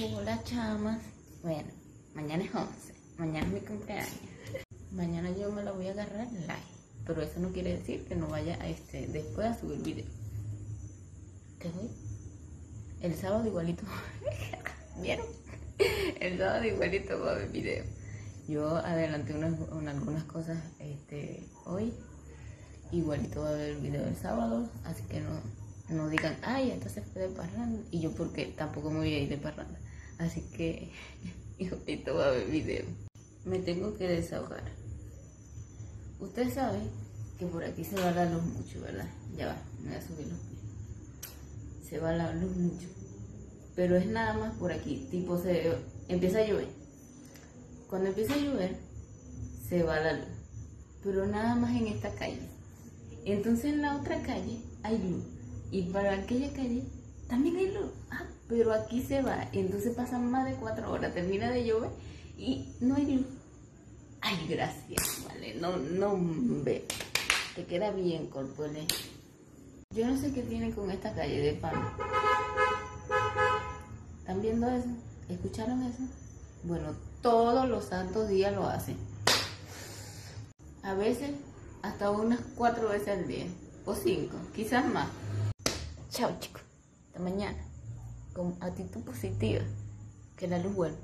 Hola chamas. Bueno, mañana es 11. Mañana es mi cumpleaños. Mañana yo me la voy a agarrar live. Pero eso no quiere decir que no vaya a este después a subir video. ¿Qué voy? El sábado igualito. ¿Vieron? El sábado igualito va a haber video. Yo adelanté unas, una- algunas cosas este, hoy. Igualito va a haber video el sábado. Así que no, no digan, ay, esta se fue de parranda. Y yo porque tampoco me voy a ir de parranda. Así que igualito va a haber video. Me tengo que desahogar. Ustedes saben que por aquí se va la luz mucho, ¿verdad? Ya va, me voy a subir los pies. Se va la luz mucho. Pero es nada más por aquí, tipo se empieza a llover. Cuando empieza a llover, se va la luz. Pero nada más en esta calle. Entonces en la otra calle hay luz. Y para aquella calle también hay luz. Ah, pero aquí se va. Entonces pasan más de cuatro horas. Termina de llover y no hay luz. Ay, gracias, vale. No, no ve. Te queda bien, Corpole. Yo no sé qué tiene con esta calle de pan. ¿Están viendo eso? ¿Escucharon eso? Bueno, todos los santos días lo hacen. A veces hasta unas cuatro veces al día. O cinco, quizás más. Chao, chicos. Hasta mañana. Con actitud positiva. Que la luz vuelva.